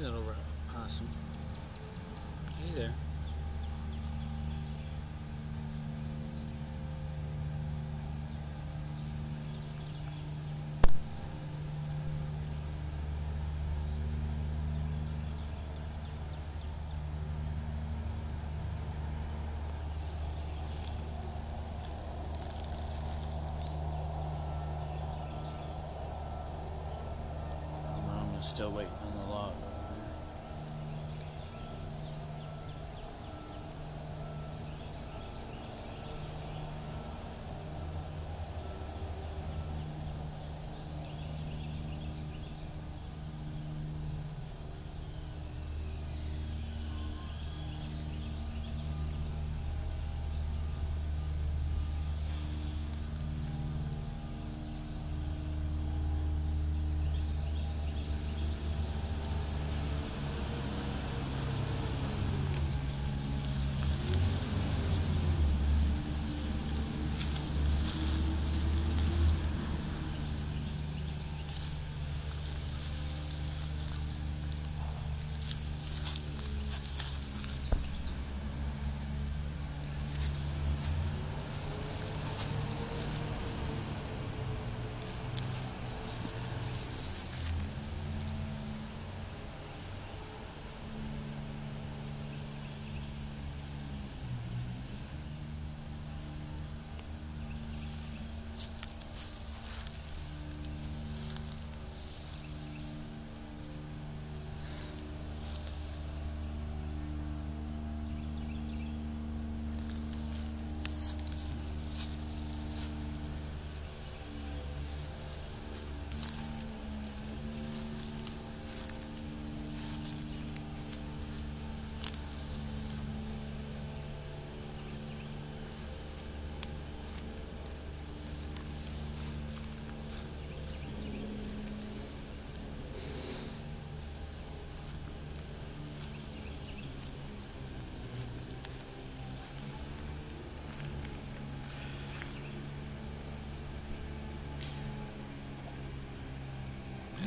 Hey, little possum. Hey there. Still waiting on the log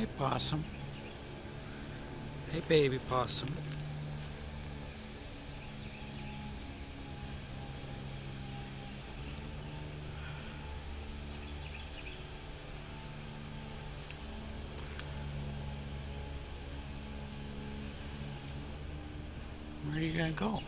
Hey, possum. Hey, baby possum. Where are you gonna go?